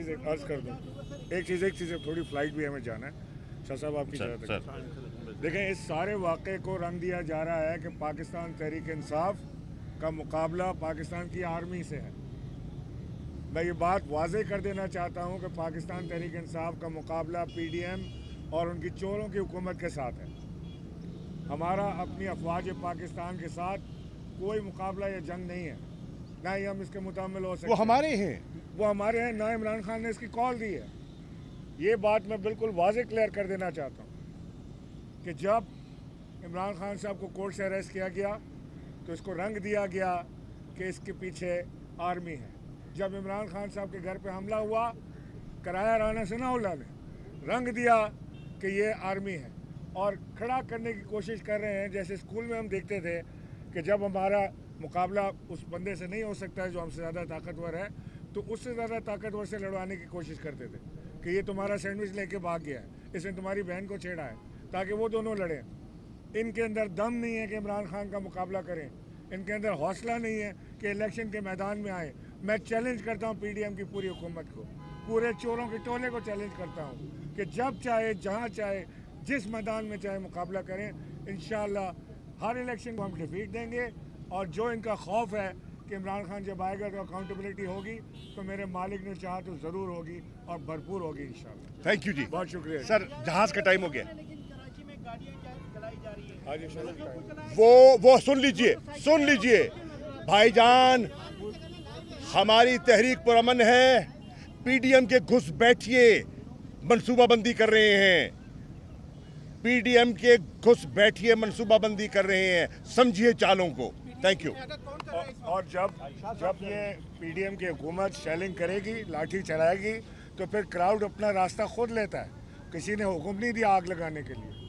अर्ज़ कर दूँ। एक चीज़ एक चीज़ थोड़ी फ़्लाइट भी हमें जाना है। शाह साहब आपकी सर सर। देखें इस सारे वाक़े को रंग दिया जा रहा है कि पाकिस्तान तहरीक इंसाफ का मुकाबला पाकिस्तान की आर्मी से है। मैं ये बात वाजे कर देना चाहता हूँ कि पाकिस्तान तहरीक इंसाफ का मुकाबला पीडीएम और उनकी चोरों की हुकूमत के साथ है। हमारा अपनी अफवाज पाकिस्तान के साथ कोई मुकाबला या जंग नहीं है। ना ही हम इसके मुतमिल हो सकते वो हमारे हैं। वो हमारे हैं ना इमरान खान ने इसकी कॉल दी है। ये बात मैं बिल्कुल वाज क्लियर कर देना चाहता हूँ कि जब इमरान खान साहब को कोर्ट से अरेस्ट किया गया तो इसको रंग दिया गया कि इसके पीछे आर्मी है। जब इमरान खान साहब के घर पे हमला हुआ कराया राना सनाउल्ला ने रंग दिया कि ये आर्मी है। और खड़ा करने की कोशिश कर रहे हैं जैसे स्कूल में हम देखते थे कि जब हमारा मुकाबला उस बंदे से नहीं हो सकता है जो हमसे ज़्यादा ताकतवर है। तो उससे ज़्यादा ताकतवर से लड़वाने की कोशिश करते थे कि ये तुम्हारा सैंडविच लेके भाग गया है। इसने तुम्हारी बहन को छेड़ा है ताकि वो दोनों लड़ें। इनके अंदर दम नहीं है कि इमरान खान का मुकाबला करें। इनके अंदर हौसला नहीं है कि इलेक्शन के मैदान में आए। मैं चैलेंज करता हूँ पीडीएम की पूरी हुकूमत को। पूरे चोरों के टोले को चैलेंज करता हूँ कि जब चाहे, जहाँ चाहे, जिस मैदान में चाहे मुकाबला करें। इन हर इलेक्शन को हम डिफीट देंगे। और जो इनका खौफ है कि इमरान खान जब आएगा तो अकाउंटेबिलिटी होगी तो मेरे मालिक ने चाहा तो ज़रूर होगी और भरपूर होगी इन थैंक यू जी। बहुत शुक्रिया। सर जहाज़ का टाइम हो गया। लेकिन कराची में गाड़ियाँ क्या जलाई जा रही जी शरद वो वो सुन लीजिए सुन लीजिए। भाईजान हमारी तहरीक पुरमन है। पीडीएम के घुस बैठिए मनसूबाबंदी कर रहे हैं। पीडीएम के घुस बैठिए मनसूबाबंदी कर रहे हैं। समझिए चालों को। थैंक यू और जब जब ये पीडीएम की हुकूमत शेलिंग करेगी, लाठी चलाएगी तो फिर क्राउड अपना रास्ता खुद लेता है। किसी ने हुक्म नहीं दिया आग लगाने के लिए।